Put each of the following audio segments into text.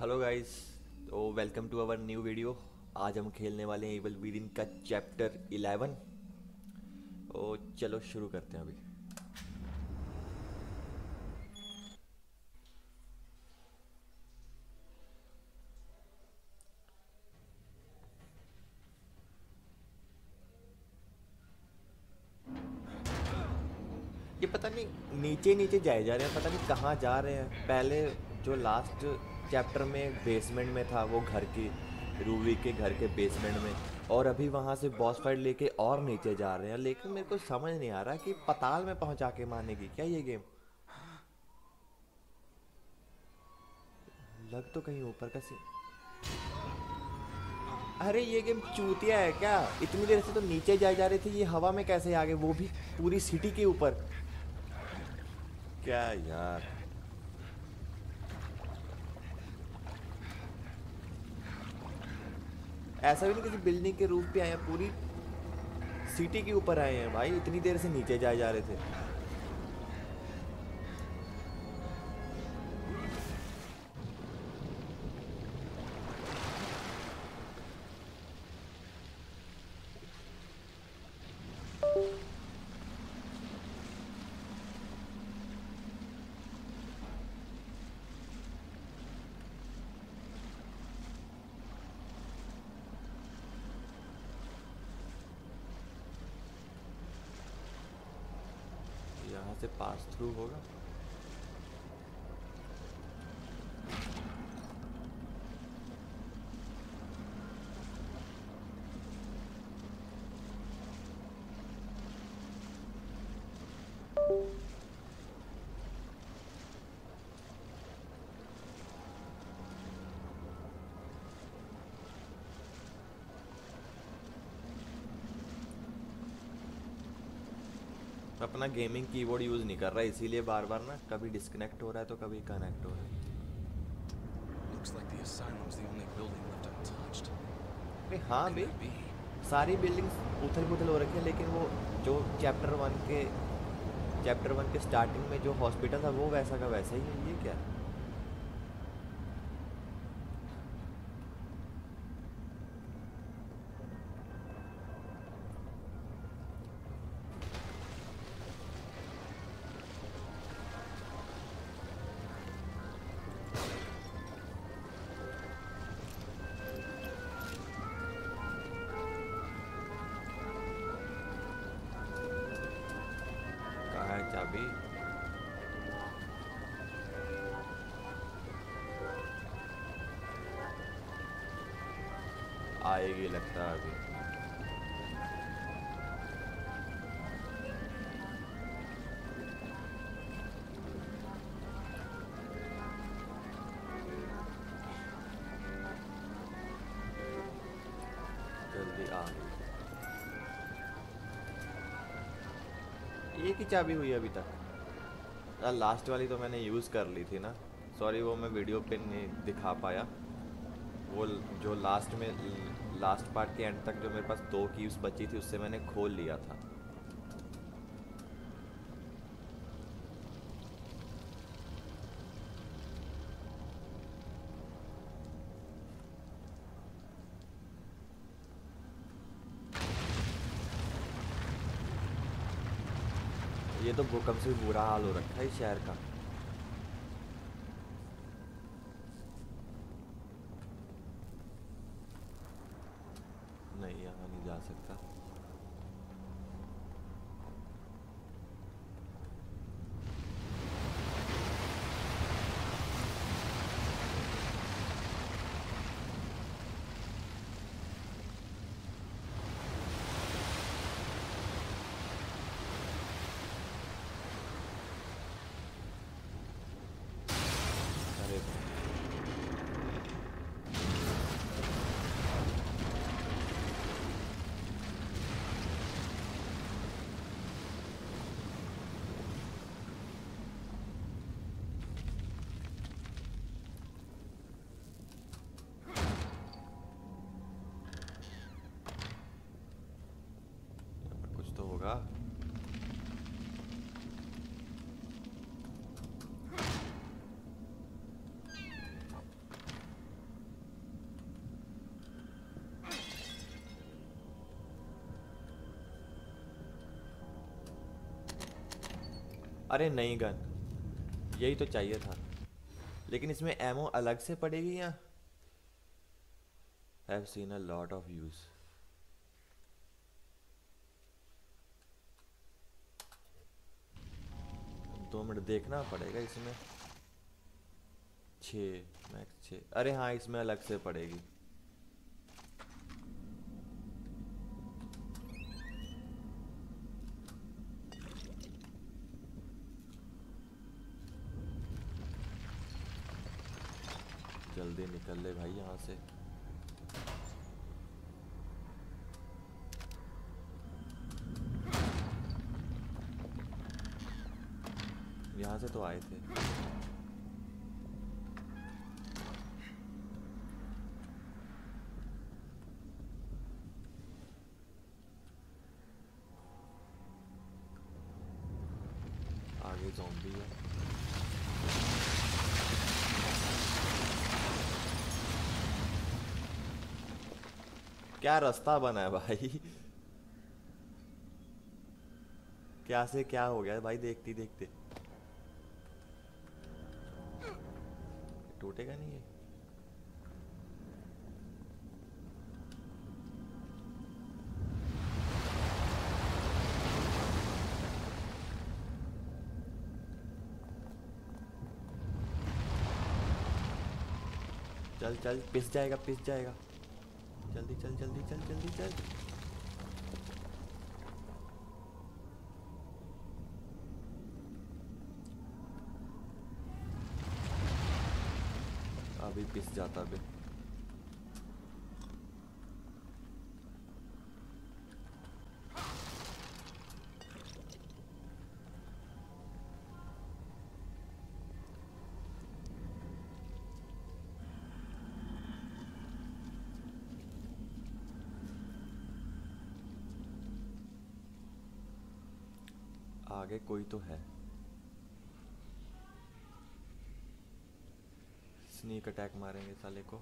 Hello guys तो welcome to our new video आज हम खेलने वाले हैं इवल विदिन का चैप्टर 11 तो चलो शुरू करते हैं अभी। ये पता नहीं नीचे नीचे जाए जा रहे हैं, पता नहीं कहाँ जा रहे हैं। पहले जो लास्ट चैप्टर में बेसमेंट में था वो घर की रूवी के घर के बेसमेंट में। और अभी वहाँ से बॉस फाइट लेके और नीचे जा रहे हैं, लेकिन मेरे को समझ नहीं आ रहा कि पताल में पहुँचा के मारने की क्या ये गेम लग तो कहीं ऊपर का सी अरे ये गेम चूतिया है क्या? इतनी देर से तो नीचे जाए जा रहे थे, ये हवा में कैसे आ गए? वो भी पूरी सिटी के ऊपर। क्या यार? ऐसा भी नहीं किसी बिल्डिंग के रूप पे आए हैं, पूरी सिटी के ऊपर आए हैं भाई, इतनी देर से नीचे जाए जा रहे थे यहाँ से पास मैं अपना गेमिंग कीबोर्ड यूज़ नहीं कर रहा इसीलिए बार बार ना कभी डिस्कनेक्ट हो रहा है तो कभी कनेक्ट हो रहा है. अरे हाँ be? सारी बिल्डिंग्स उथल पुथल हो रखी है लेकिन वो जो चैप्टर वन के चैप्टर वन के स्टार्टिंग में जो हॉस्पिटल था वो वैसा का वैसा ही है ये क्या है? चाबी हुई अभी तक। यार लास्ट वाली तो मैंने यूज़ कर ली थी ना। सॉरी वो मैं वीडियो पे नहीं दिखा पाया। वो जो लास्ट में लास्ट पार्ट के एंड तक जो मेरे पास दो कीज बची थी, उससे मैंने खोल लिया था ये तो भूकंप से बुरा हाल हो रखा है इस शहर का? नहीं, यहाँ नहीं जा सकता अरे अरे नहीं गन। यही तो चाहिए था। लेकिन इसमें एमओ अलग से पड़ेगी या? Have seen a lot of use दो मिनट देखना पड़ेगा इसमें। छ मैक्स छ अरे हाँ इसमें अलग से पड़ेगी जल्दी निकल ले भाई यहाँ से। यहाँ से तो आए थे। आगे जॉम्बी है। क्या रास्ता बना है भाई? क्या से क्या हो गया भाई? देखती, देखते। टूटेगा नहीं चल चल, पिस जाएगा पिस जाएगा। जल्दी चल जल्दी चल जल्दी चल। अभी पिस जाता बे आगे कोई तो है। स्नीक अटैक मारेंगे साले को।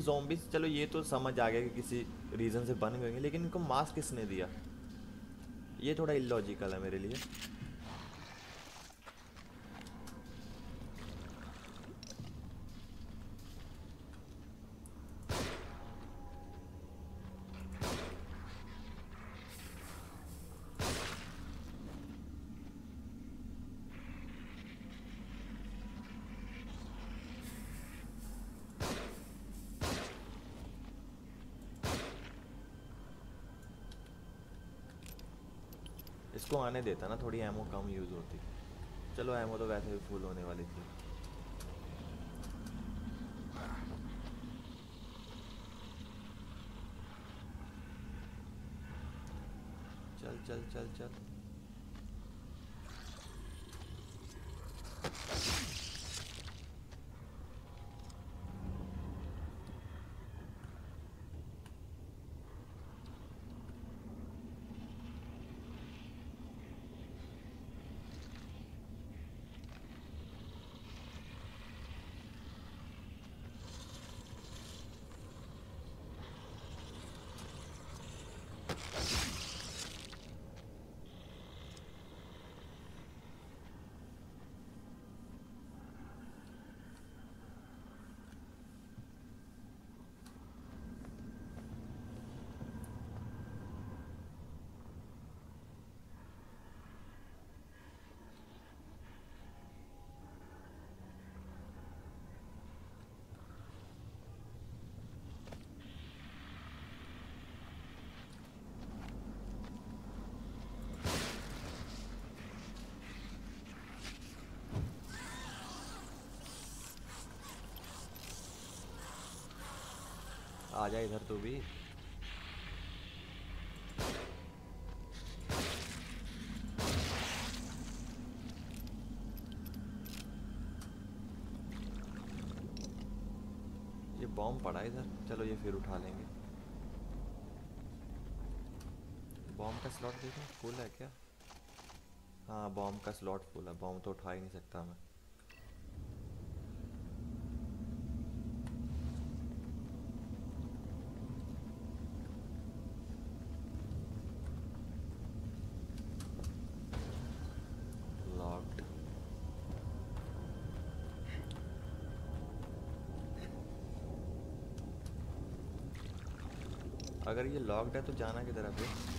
Zombies, चलो ये तो समझ आ गया कि किसी रीज़न से बन गए लेकिन इनको मास्क किसने दिया? ये थोड़ा इलॉजिकल है मेरे लिए। इसको आने देता ना, थोड़ी एमओ कम यूज़ होती। चलो एमओ तो वैसे भी फुल होने वाली थी। चल चल चल चल। आ जा इधर तू भी। ये बॉम्ब पड़ा इधर। चलो ये फिर उठा लेंगे। बॉम्ब का स्लॉट देखो फुल है क्या? हाँ बॉम्ब का स्लॉट फुल है। बॉम्ब तो उठा ही नहीं सकता मैं लॉक्ड अगर ये लॉक्ड है तो जाना किधर है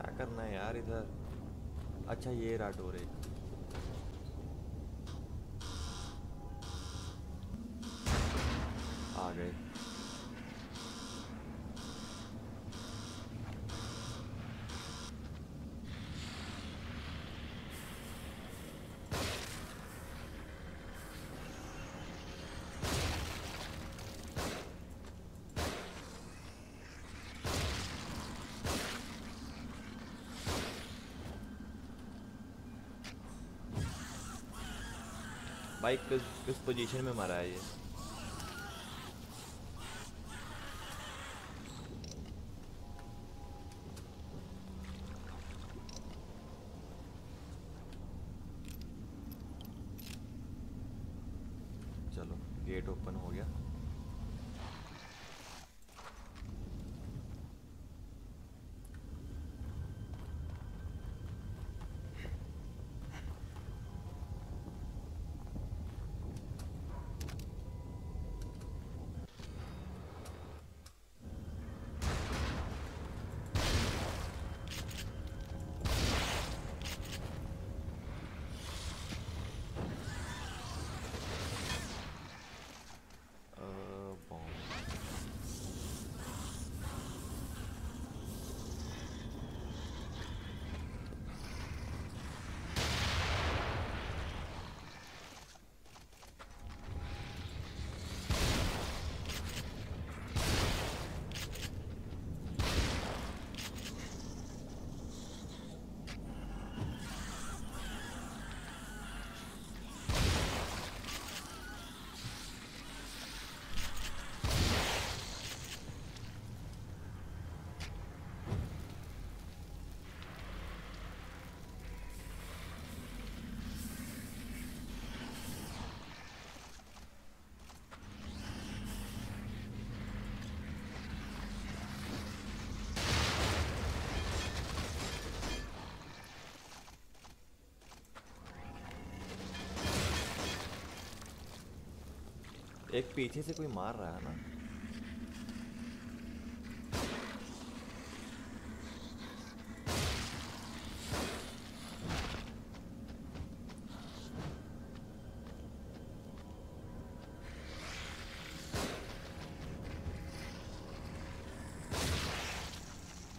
क्या करना है यार इधर? अच्छा ये रहा डोर एक आ गए भाई किस किस पोजीशन में मारा है ये चलो गेट ओपन हो गया अ, बॉम्ब एक पीछे से कोई मार रहा है ना।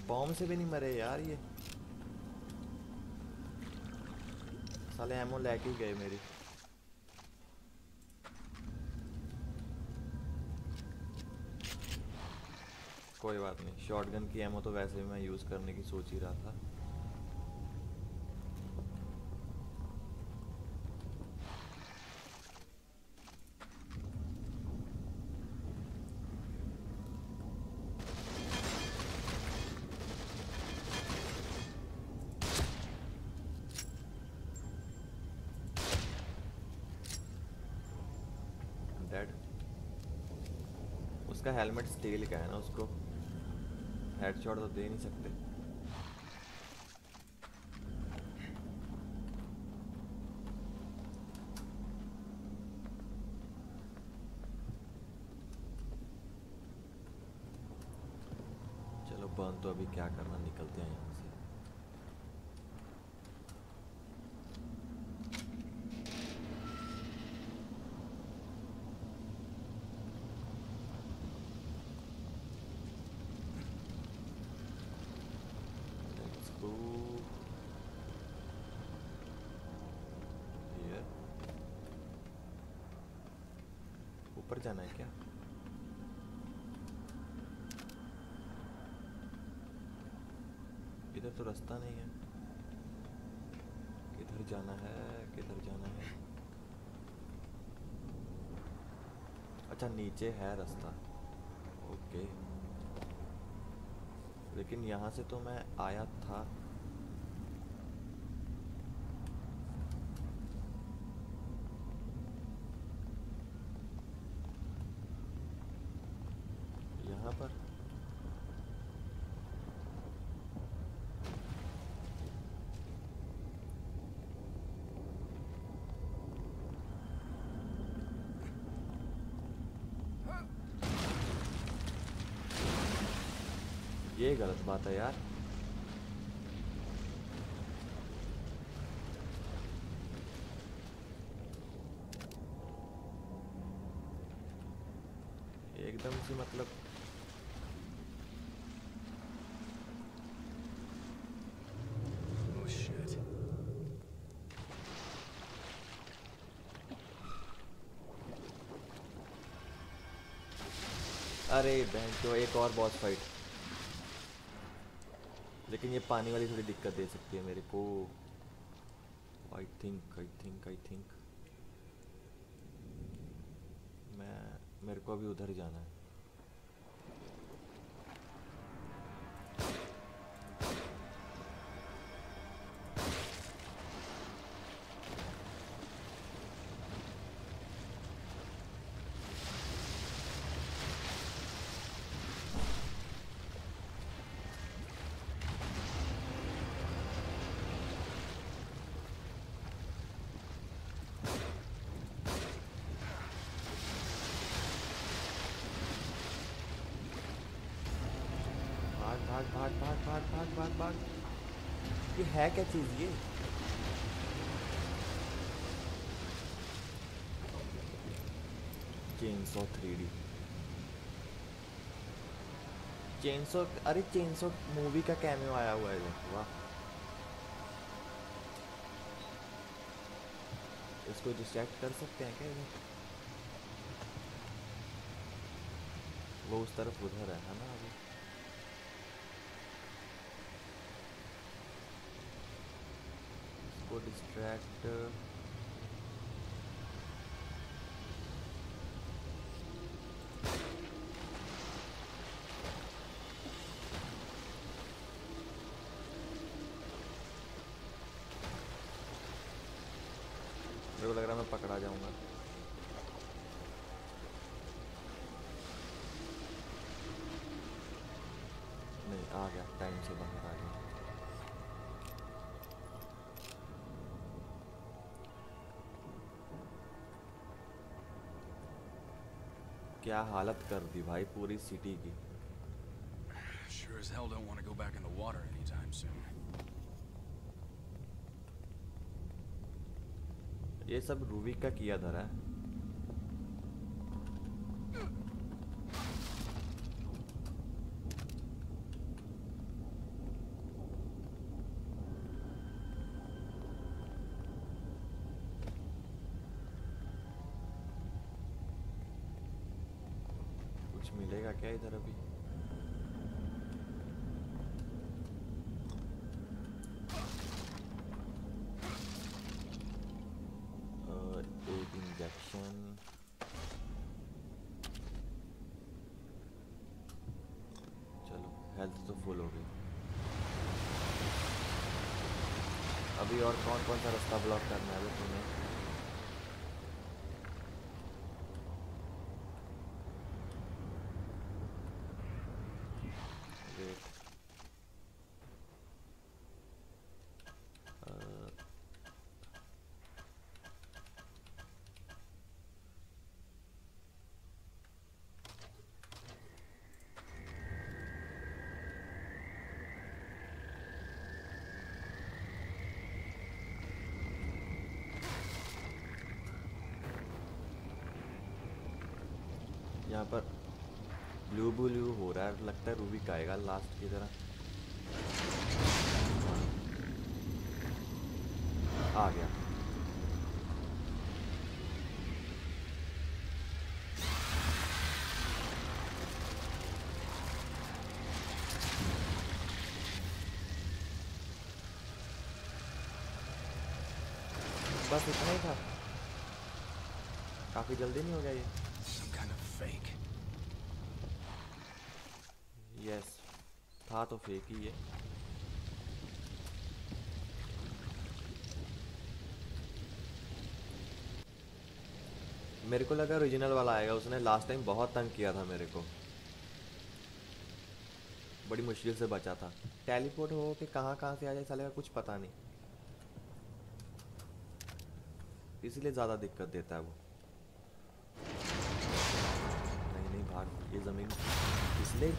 बॉम्ब से भी नहीं मरे यार ये। साले एमओ लेके गए मेरी। कोई बात नहीं। शॉटगन की एमो तो वैसे भी मैं यूज़ करने की सोच ही रहा था। उसका हेलमेट स्टील का है ना उसको? हेडशॉट तो दे नहीं सकते। चलो बंद तो अभी क्या करना निकलते हैं यहाँ से Let's go here. ऊपर जाना है क्या? इधर तो रास्ता नहीं है। किधर जाना है, किधर जाना है? अच्छा नीचे है रास्ता। ओके। लेकिन यहाँ से तो मैं आया था यहाँ पर ये गलत बात है यार। एकदम से मतलब अरे बहन तो एक और बॉस फाइट लेकिन ये पानी वाली थोड़ी दिक्कत दे सकती है मेरे को। I think I think I think मैं, मेरे को अभी उधर जाना है। भाग भाग भाग भाग भाग भाग। ये है क्या चीज़ ये? चेंसो थ्री डी चेन अरे चेंसो मूवी का कैमियो आया हुआ है वाह। इसको डिस्ट्रैक्ट कर सकते हैं क्या वो उस तरफ़ उधर है ना अभी डिस्ट्रैक्ट मेरे को लग रहा है मैं पकड़ा जाऊँगा। नहीं, आ गया टाइम से बाहर क्या हालत कर दी भाई पूरी सिटी की Sure as hell don't want to go back in the water anytime soon. ये सब रूवी का किया धरा है can. चलो हेल्थ तो फुल हो गई। अभी और कौन कौन सा रास्ता ब्लॉक करना है तुम्हें? ब्लू हो रहा है, लगता है रूबी आएगा लास्ट की तरह। आ गया। बस इतना ही था। काफ़ी जल्दी नहीं हो गया ये। था तो फेक ही है। मेरे को लगा ओरिजिनल वाला आएगा, उसने लास्ट टाइम बहुत तंग किया था मेरे को। बड़ी मुश्किल से बचा था। टेलीपोर्ट हो के कहाँ कहाँ से आ जाए साले का कुछ पता नहीं। इसलिए ज़्यादा दिक्कत देता है वो। नहीं नहीं, भाग। ये ज़मीन इसलिए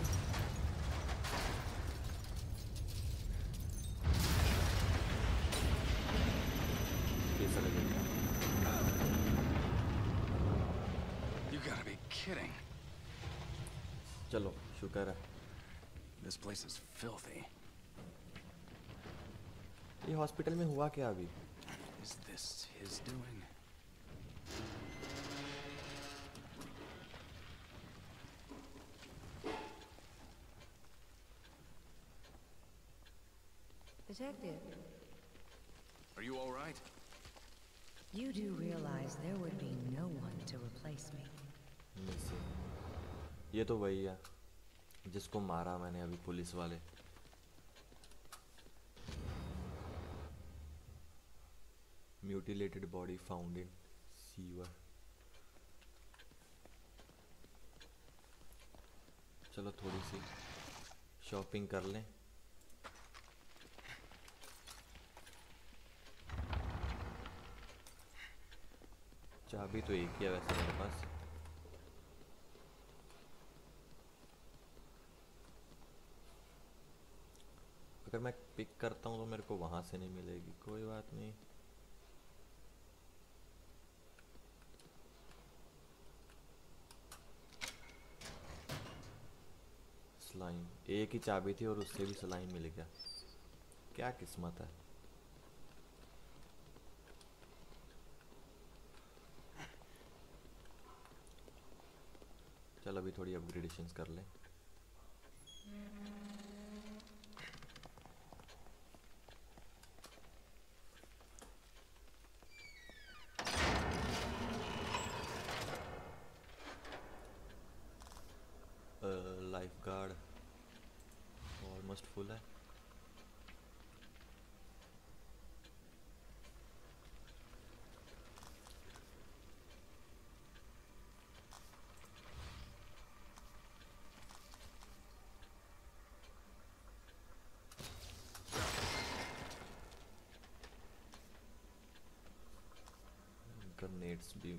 kidding. चलो शुक्र है This place is filthy. ये हॉस्पिटल में हुआ क्या अभी Is this his doing? Detective, Are you all right? you do realize there would be no one to replace me. ये तो वही है, जिसको मारा मैंने अभी पुलिस वाले। Mutilated body found in sewer चलो थोड़ी सी शॉपिंग कर लें। चाबी तो एक ही है वैसे मेरे पास। अगर मैं पिक करता हूँ तो मेरे को वहाँ से नहीं मिलेगी। कोई बात नहीं। स्लाइम एक ही चाबी थी और उससे भी स्लाइम मिल गया। क्या किस्मत है। चल अभी थोड़ी अपग्रेडेशंस कर लें लाइफ गार्ड ऑलमोस्ट फुल है ग्रेनेड्स भी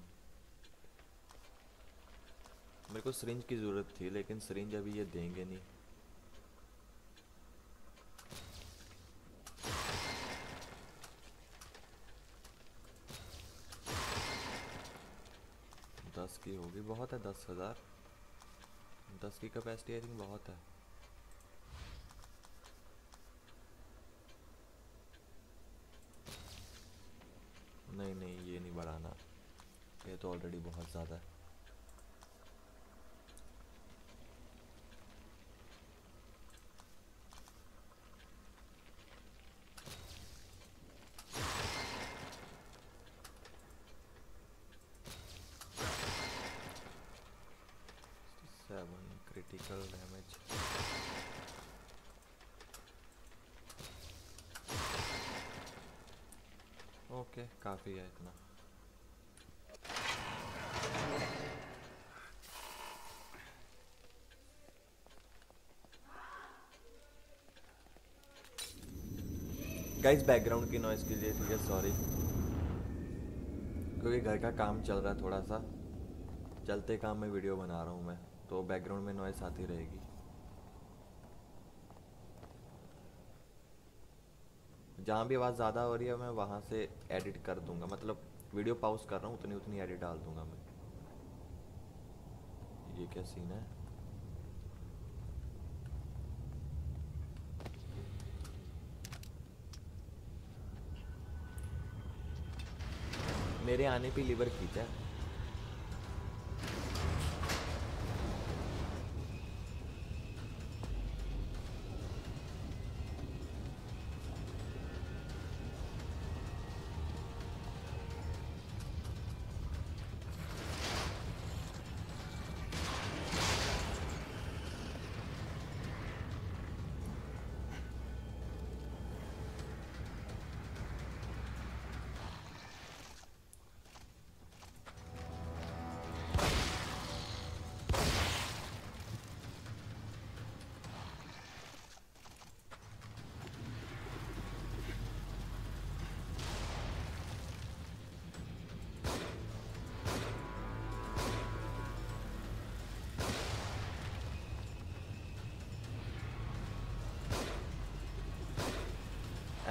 मेरे को सिरिंज की ज़रूरत थी, लेकिन सिरिंज अभी ये देंगे नहीं। दस की होगी, बहुत है दस हज़ार। दस की कैपेसिटी आई थिंक बहुत है। नहीं नहीं, ये नहीं बढ़ाना। ये तो ऑलरेडी बहुत ज़्यादा है सेवन क्रिटिकल डैमेज ओके काफ़ी है इतना। गाइस बैकग्राउंड की नॉइज़ के लिए, ठीक है सॉरी क्योंकि घर का काम चल रहा है थोड़ा सा। चलते काम में वीडियो बना रहा हूँ मैं तो बैकग्राउंड में नॉइज़ आती रहेगी। जहाँ भी आवाज़ ज़्यादा हो रही है, मैं वहाँ से एडिट कर दूँगा। मतलब वीडियो पॉज कर रहा हूँ, उतनी उतनी एडिट डाल दूँगा मैं। ये क्या सीन है? मेरे आने पे लीवर खींचा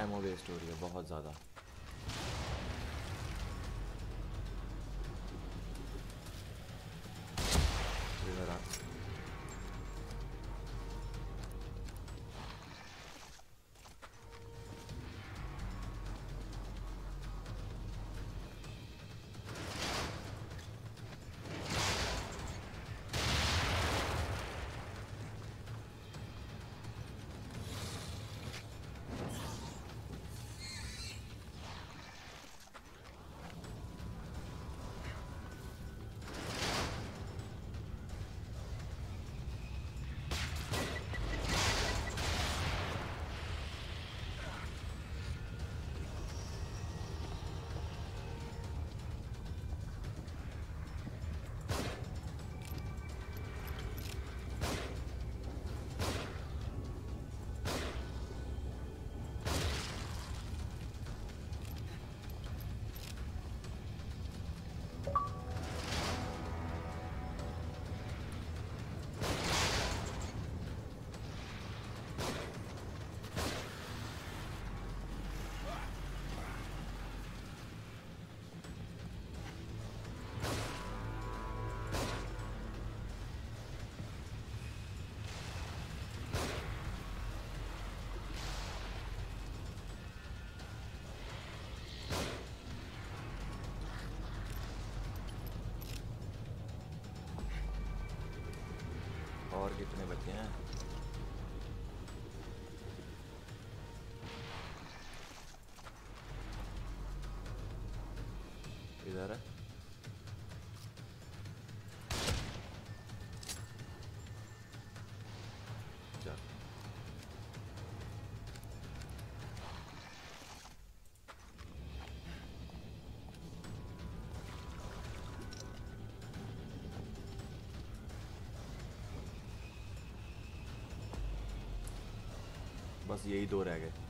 एमओ वेस्ट हो रही है बहुत ज़्यादा। बस यही दो रह गए।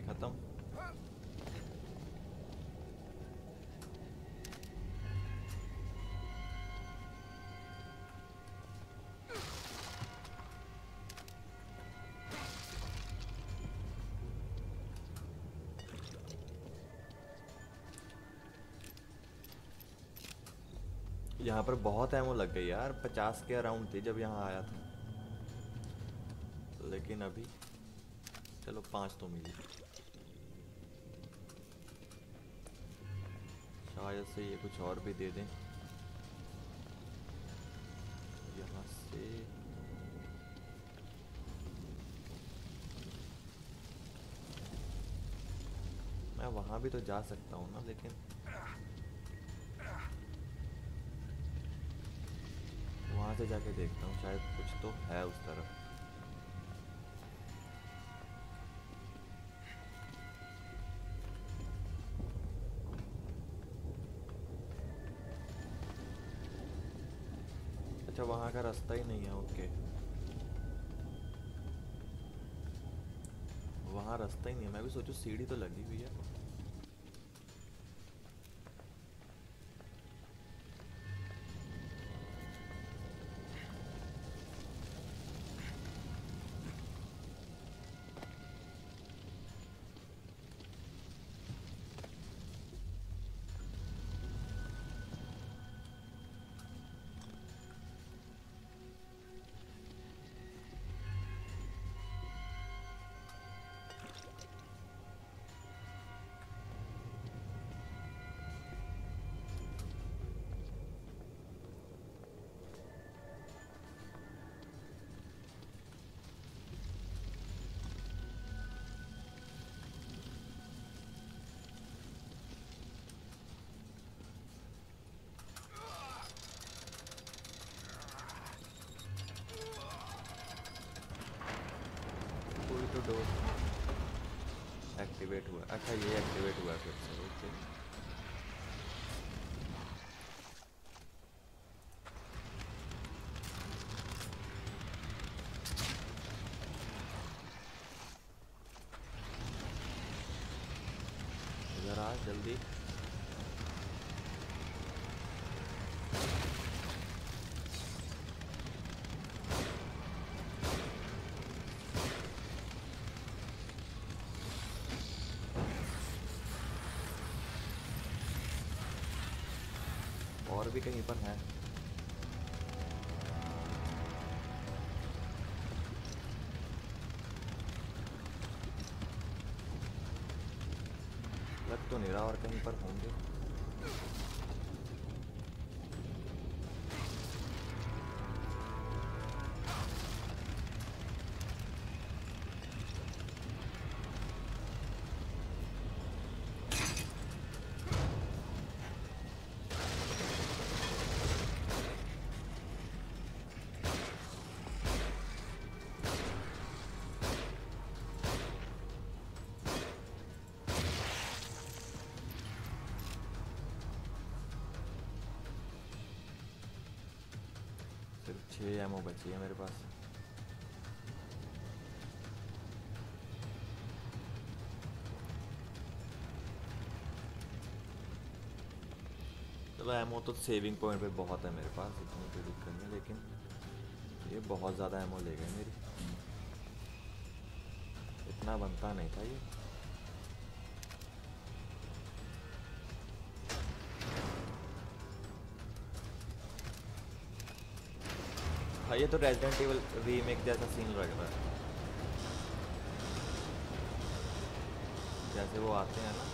ये ख़त्म। यहाँ पर बहुत एमो लग गई यार। पचास के अराउंड थी जब यहाँ आया था। लेकिन अभी, चलो पाँच तो मिली। शायद से ये कुछ और भी दे दें। यहाँ से। मैं वहाँ भी तो जा सकता हूँ ना, लेकिन वहाँ से जाके देखता हूँ, शायद कुछ तो है उस तरफ़। वहाँ का रास्ता ही नहीं है ओके वहाँ रास्ता ही नहीं है। मैं भी सोचू, सीढ़ी तो लगी हुई है। तो एक्टिवेट हुआ। अच्छा ये एक्टिवेट हुआ फिर से ओके। जल्दी। भी कहीं पर है लग तो नहीं रहा और कहीं पर होंगे छः एमओ बची है मेरे पास चलो एमओ तो सेविंग पॉइंट पे बहुत है मेरे पास, इतनी कोई दिक्कत नहीं लेकिन ये बहुत ज़्यादा एमओ ले गए मेरी। इतना बनता नहीं था ये। ये तो रेजिडेंट एवल रीमेक जैसा सीन लग रहा है। जैसे वो आते हैं ना।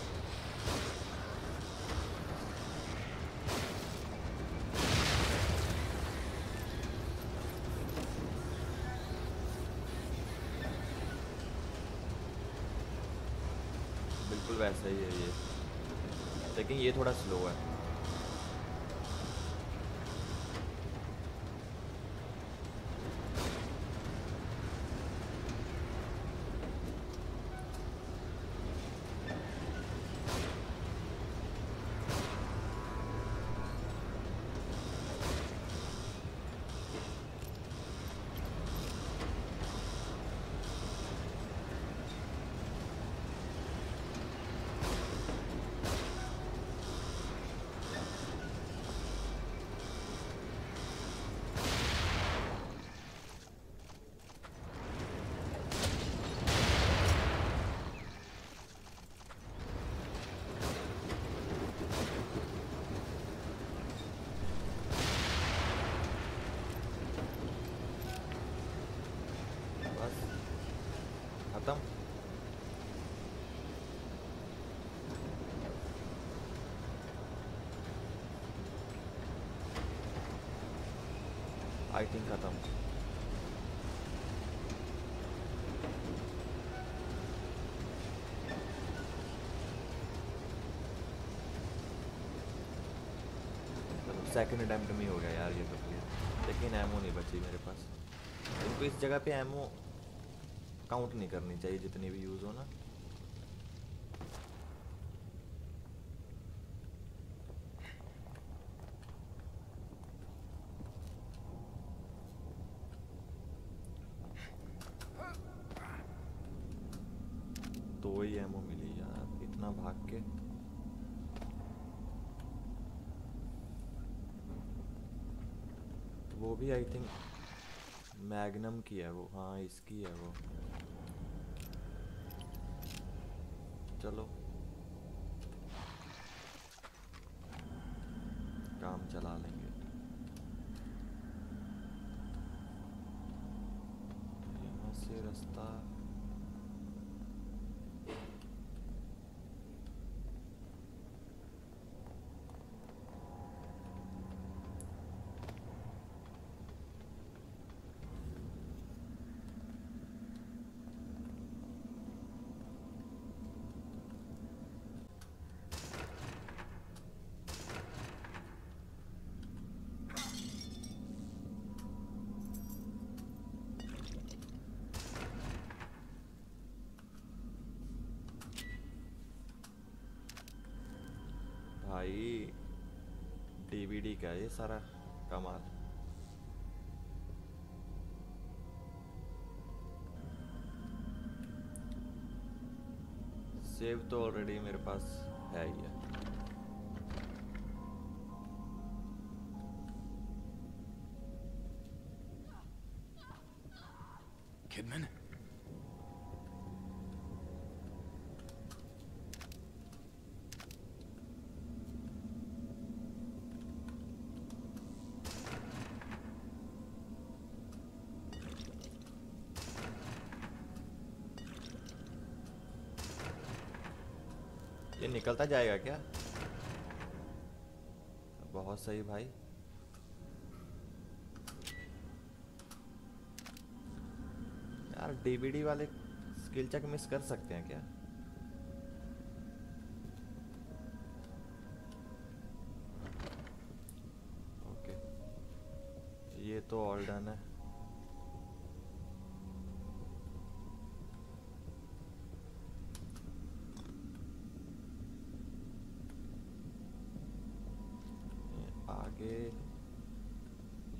बिल्कुल वैसा ही है ये। लेकिन ये थोड़ा स्लो है। थिंक ख़त्म सेकंड अटैम्प्ट में हो गया यार ये तो क्लियर लेकिन एमओ नहीं बची मेरे पास। इनको इस जगह पे एमओ काउंट नहीं करनी चाहिए जितनी भी यूज़ हो ना दो ही एमओ मिली यार भाग वो भी आई थिंक मैग्नम की है वो। हाँ इसकी है वो। चलो। काम चला लेंगे। यहाँ से रास्ता भाई डीवीडी का ये सारा कमाल। सेव तो ऑलरेडी मेरे पास है ही है। निकलता जाएगा क्या? बहुत सही भाई। यार डीबीडी वाले स्किल चेक मिस कर सकते हैं क्या?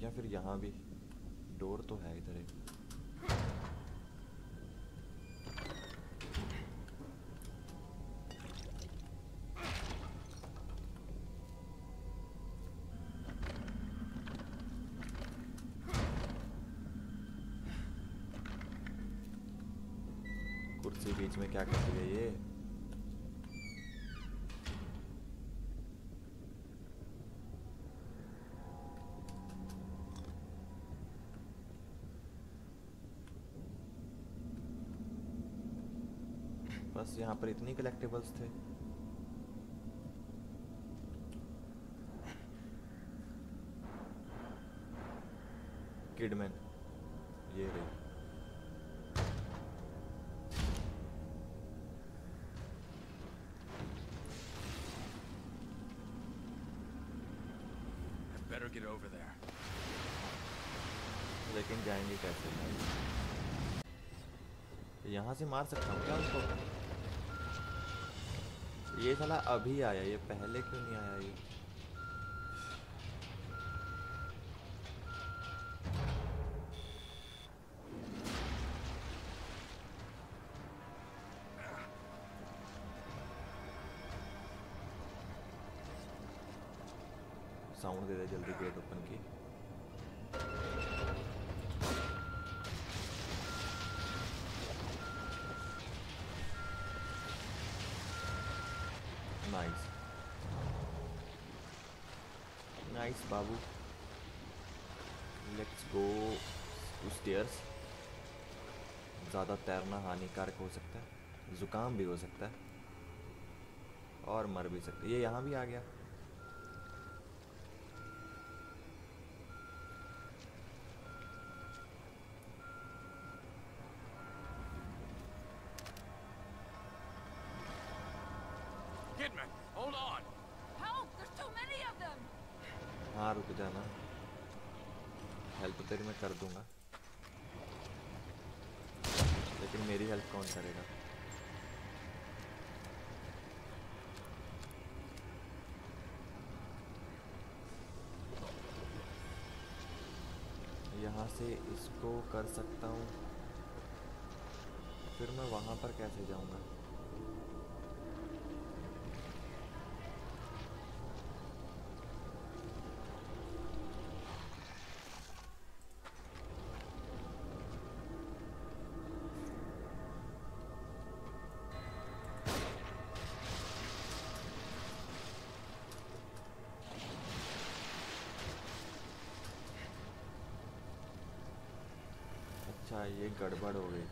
या फिर यहाँ भी? डोर तो है इधर एक। कुर्सी बीच में क्या कर रही है ये? बस यहाँ पर इतनी कलेक्टेबल्स थे। किडमैन ये रही। Better get over there. लेकिन जाएँगे कैसे? यहाँ से मार सकता हूँ क्या उनको ये साला अभी आया ये पहले क्यों नहीं आया ये? नाइस बाबू लेट्स गो टू स्टेयर्स ज़्यादा तैरना हानिकारक हो सकता है। ज़ुकाम भी हो सकता है। और मर भी सकते ये यहाँ भी आ गया। Kidman, hold on. हाँ रुक जाना। हेल्प तेरी मैं कर दूँगा। लेकिन मेरी हेल्प कौन करेगा? यहाँ से इसको कर सकता हूँ। फिर मैं वहाँ पर कैसे जाऊँगा? अच्छा ये गड़बड़ हो गई।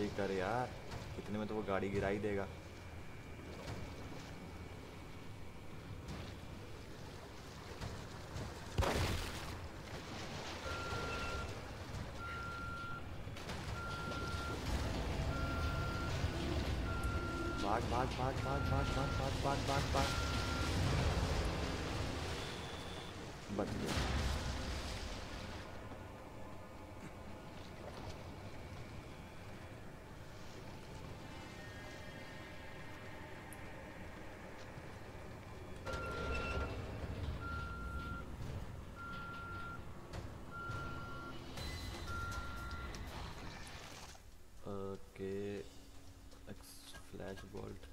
जल्दी कर यार। इतने में तो वो गाड़ी गिरा ही देगा। भाग भाग भाग भाग भाग भाग भाग भाग भाग भाग। बच गया। ओके एक्स फ्लैश बोल्ट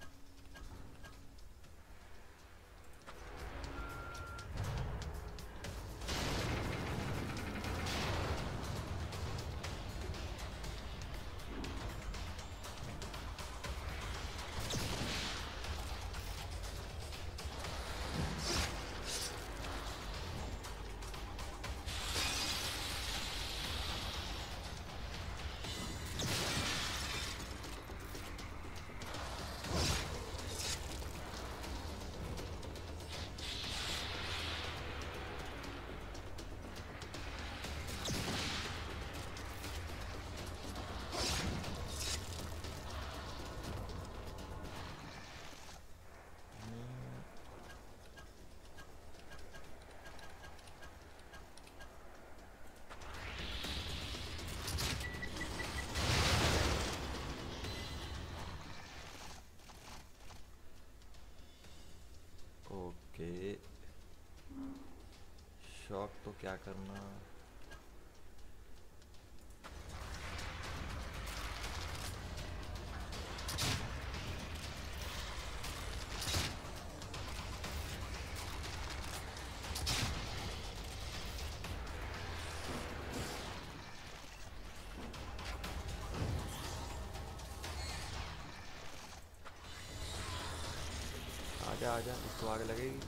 क्या करना? आजा आजा इसको आग लगेगी।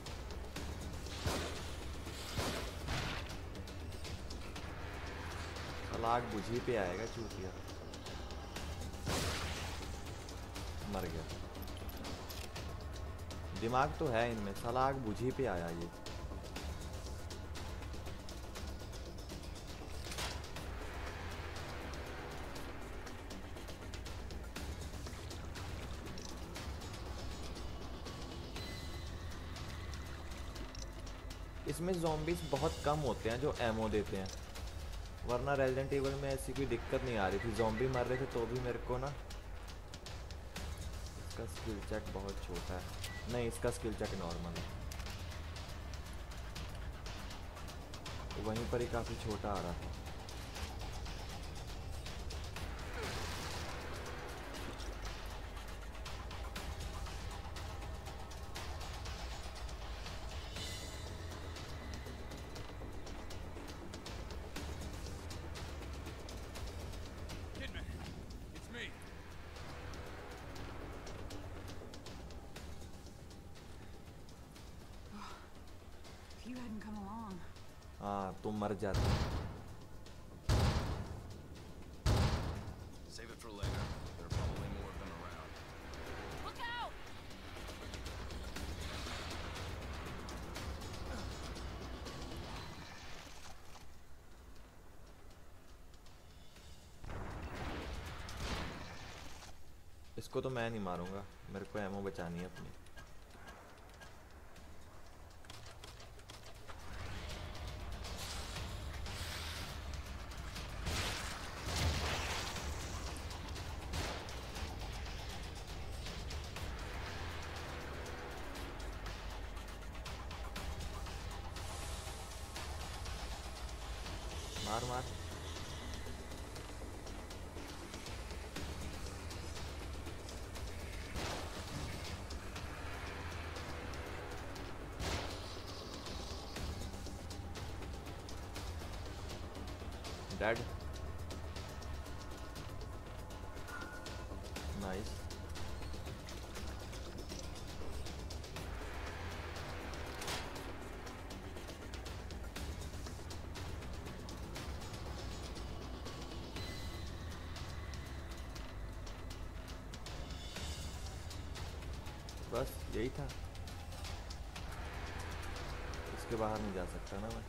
भाग मुझे पे आएगा चूतिया मर गया। दिमाग तो है इनमें, सलाग बुझी पे आया ये। इसमें जॉम्बिस बहुत कम होते हैं जो एमओ देते हैं। वरना रेजिडेंट टेबल में ऐसी कोई दिक्कत नहीं आ रही थी। जॉम्बी मर रहे थे तो भी मेरे को ना इसका स्किल चेक बहुत छोटा है। नहीं, इसका स्किल चेक नॉर्मल है। वहीं पर ही काफ़ी छोटा आ रहा था। Around. मर out! इसको तो मैं नहीं मारूँगा मेरे को एमओ बचानी है अपनी इसके बाहर नहीं जा सकता ना मैं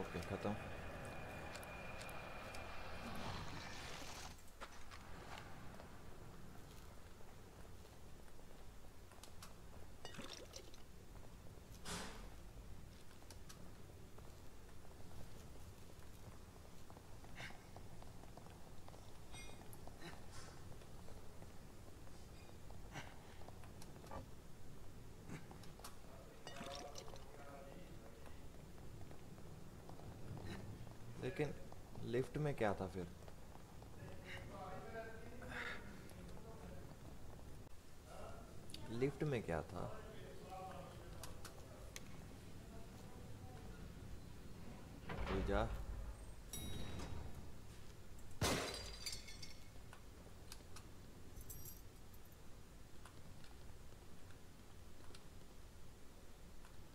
ओके खत्म लेकिन लिफ्ट में क्या था फिर? लिफ्ट में क्या था? जा।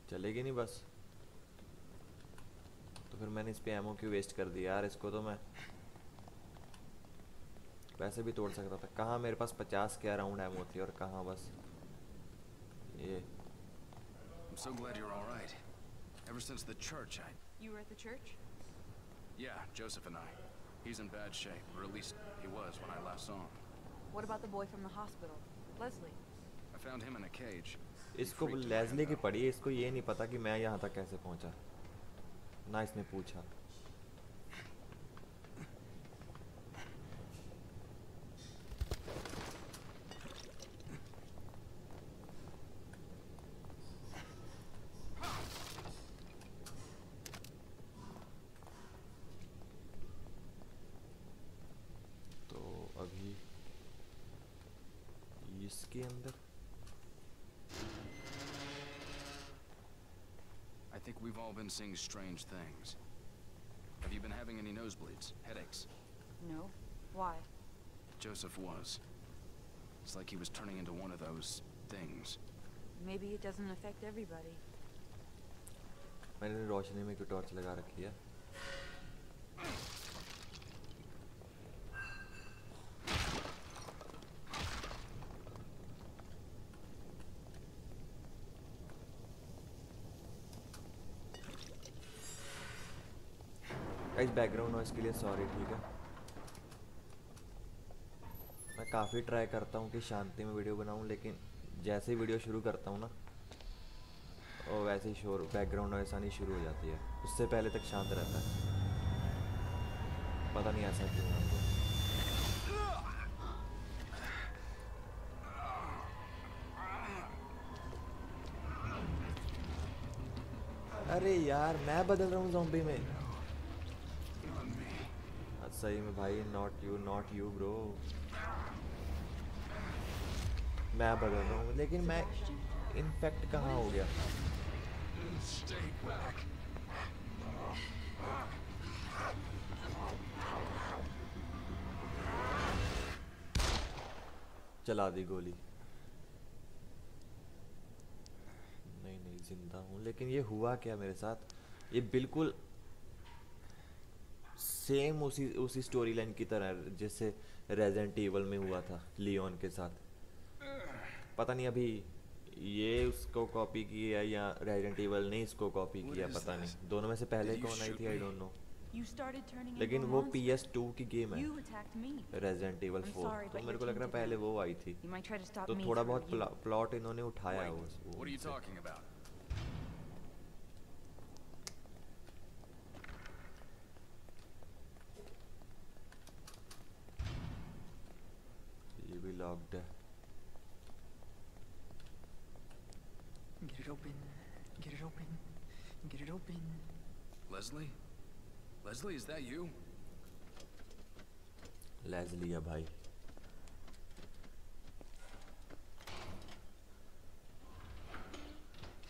चलेगी नहीं बस? इस पे एमओ क्यों वेस्ट कर दिया यार इसको तो मैं वैसे भी तोड़ सकता था कहाँ मेरे पास पचास के अराउंड एमओ थी और कहाँ बस ये I'm so glad you're all right. Ever since the church, I... You were at the church? Yeah, Joseph and I. He's in bad shape, or at least he was when I last saw him. What about the boy from the hospital? Leslie. I found him in a cage. इसको Leslie की पड़ी है इसको ये नहीं पता कि मैं यहाँ तक कैसे पहुँचा ना इसने पूछा been seeing strange things. Have you been having any nosebleeds, headaches? No. Why? Joseph was. It's like he was turning into one of those things. Maybe it doesn't affect everybody. मैंने रोशनी में क्यों टॉर्च लगा रखी है इस background noise के लिए sorry ठीक है? मैं काफ़ी ट्राई करता हूँ कि शांति में वीडियो बनाऊँ, लेकिन जैसे ही वीडियो शुरू करता हूँ ना, और वैसे ही शोर बैकग्राउंड नॉइस आनी शुरू हो जाती है। उससे पहले तक शांत रहता है। पता नहीं ऐसा क्यों अरे यार, मैं बदल रहा हूँ जॉम्बी में। सही में भाई not you not you bro मैं बदल रहा हूँ, लेकिन मैं इनफेक्ट कहाँ हो गया? चला दी गोली। नहीं नहीं, ज़िंदा हूँ, लेकिन ये हुआ क्या मेरे साथ? ये बिल्कुल सेम उसी उसी स्टोरी लाइन की तरह जैसे रेजेंट ईवल में हुआ था लियोन के साथ। पता नहीं अभी ये उसको कॉपी किया या रेजेंट ईवल ने इसको कॉपी किया पता this? नहीं। दोनों में से पहले Did कौन आई थी? आई डोंट नो लेकिन वो monster. PS2 की गेम है। रेजेंट ईवल I'm 4 तो मेरे को लग रहा है पहले वो आई थी। तो थोड़ा बहुत प्लॉट इन्होंने उठाया है वो Leslie, is that you? Leslie, yeah, bhai.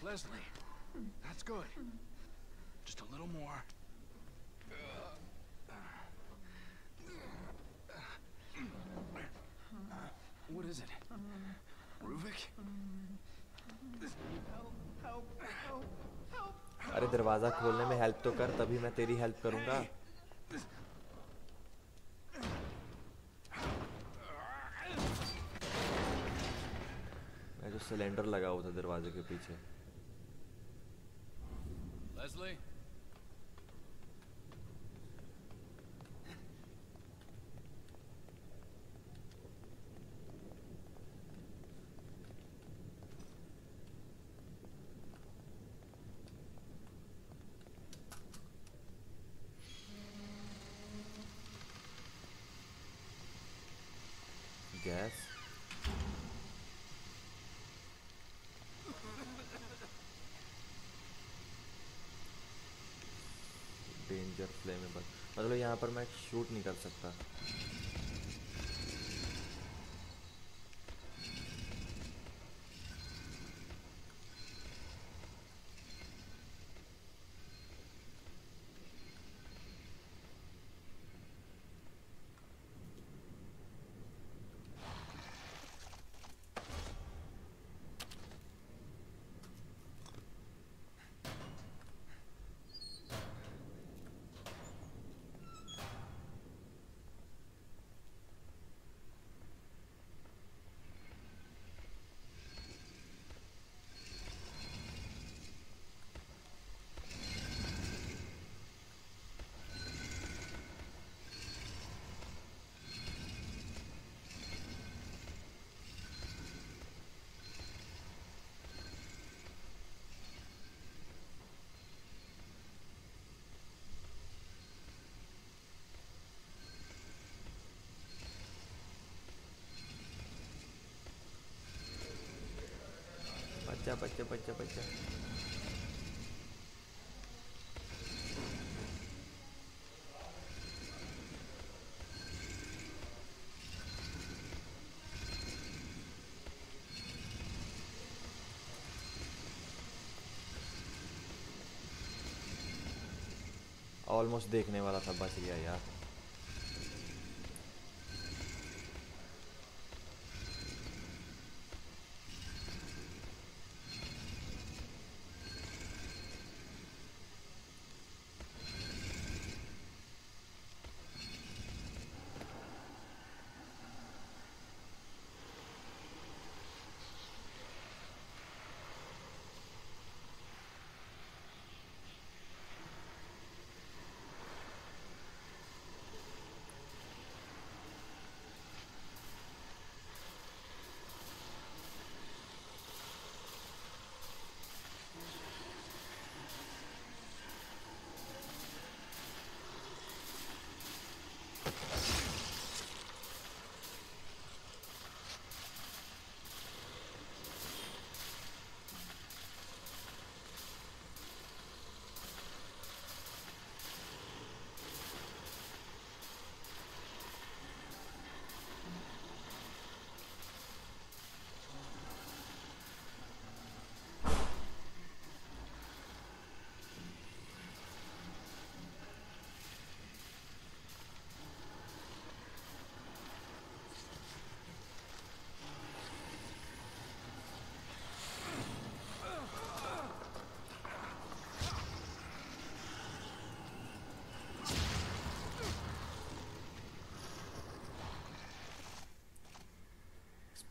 Leslie, that's good. Just a little more. What is it? Ruvik? Help अरे दरवाज़ा खोलने में हेल्प तो कर, तभी मैं तेरी हेल्प करूँगा। मैं जो सिलेंडर लगा हुआ था दरवाजे के पीछे। मतलब यहाँ पर मैं शूट नहीं कर सकता। बच्चा बच्चा बच्चा बच्चा। ऑलमोस्ट देखने वाला था बच गया यार।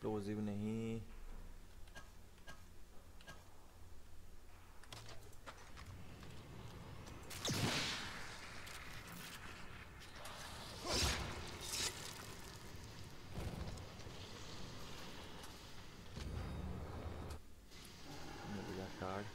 एक्सप्लोजिव नहीं मिल गया कार्ड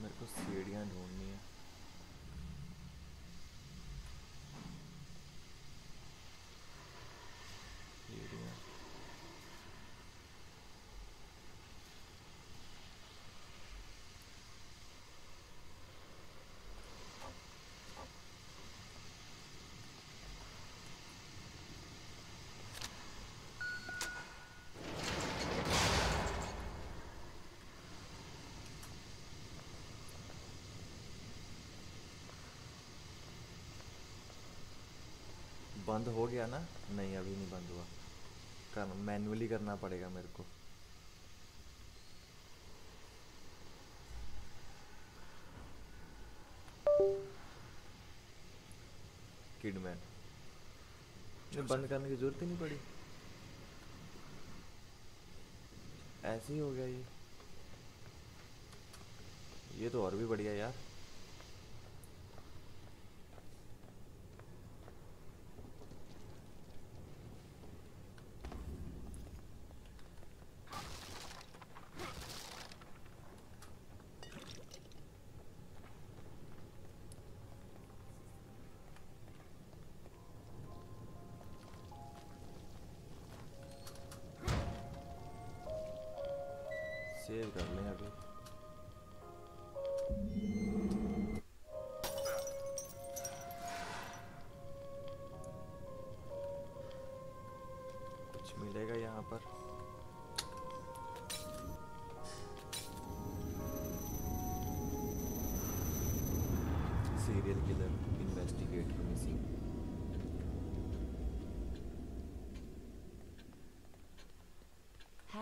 मेरे को सीढ़ियाँ ढूंढनी है सीढ़ियाँ बंद हो गया ना? नहीं अभी नहीं बंद हुआ। कर मैन्युअली करना पड़ेगा मेरे को। किडमैन बंद करने की ज़रूरत ही नहीं पड़ी। ऐसे ही हो गया ये। ये तो और भी बढ़िया यार।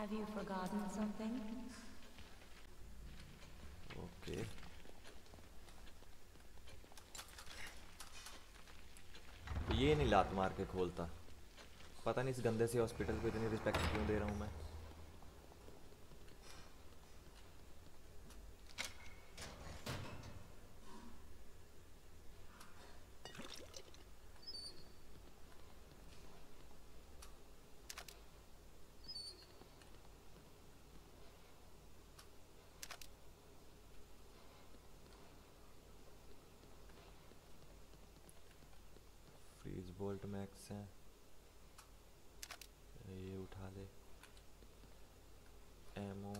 Have you forgotten something? Okay. ये नहीं लात मार के खोलता पता नहीं इस गंदे से हॉस्पिटल को इतनी रिस्पेक्ट क्यों दे रहा हूँ मैं फ्रीज बोल्ट मैक्स हैं ये उठा ले एमओ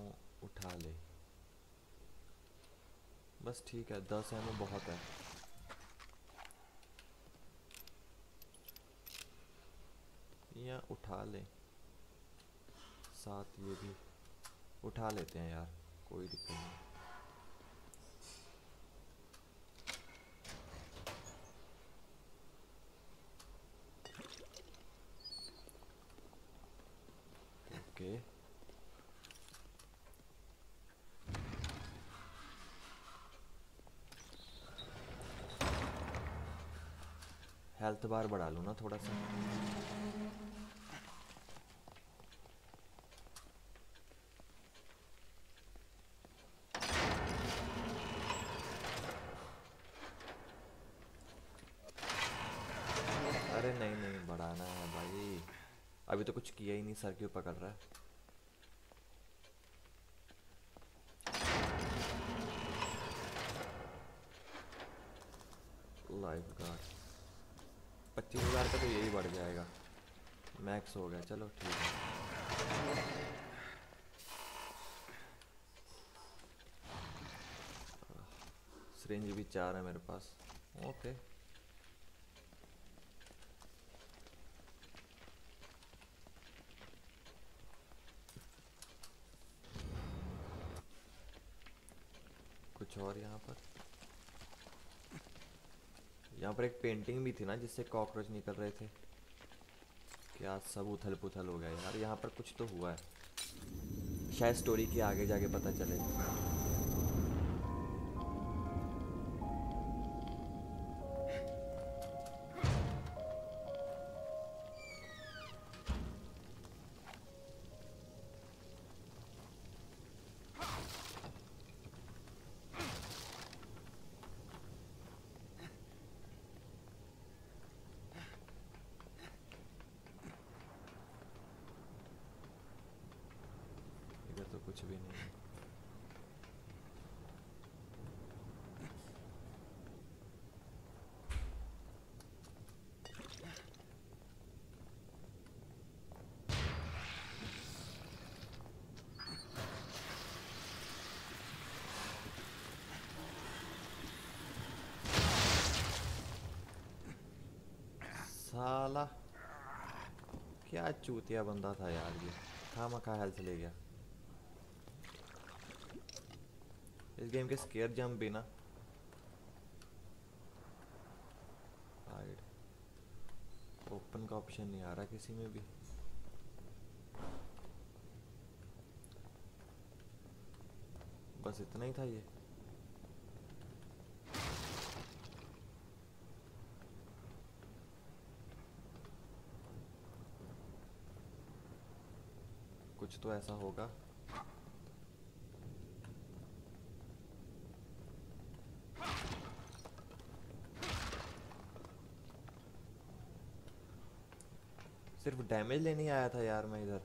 उठा ले बस ठीक है, दस एमओ बहुत है। या उठा ले। साथ ये भी। उठा लेते हैं यार, कोई दिक्कत नहीं। हेल्थ बार बढ़ा लूँ ना थोड़ा सा। अरे नहीं नहीं, बढ़ाना है भाई। अभी तो कुछ किया ही नहीं, सर क्यों पकड़ रहा है? का तो यही बढ़ जाएगा। मैक्स हो गया, चलो ठीक है। सिरिंज भी चार है मेरे पास। ओके कुछ और यहाँ पर यहाँ पर एक पेंटिंग भी थी ना जिससे कॉकरोच निकल रहे थे। क्या सब उथल पुथल हो गया यार, यहाँ पर कुछ तो हुआ है। शायद स्टोरी के आगे जाके पता चलेगा साला क्या चूतिया बंदा था यार ये? खामा खा हेल्थ ले गया इस गेम के स्केयर जंप भी ना ओपन का ऑप्शन नहीं आ रहा किसी में भी। बस इतना ही था ये। कुछ तो ऐसा होगा। डैमेज लेने आया था यार मैं इधर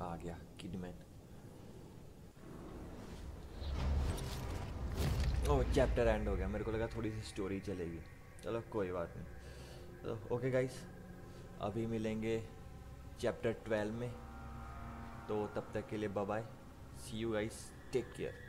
आ गया किडमैन ओह चैप्टर एंड हो गया। मेरे को लगा थोड़ी सी स्टोरी चलेगी। चलो, कोई बात नहीं। तो ओके गाइस अभी मिलेंगे चैप्टर ट्वेल्व में। तो तब तक के लिए bye see you guys take care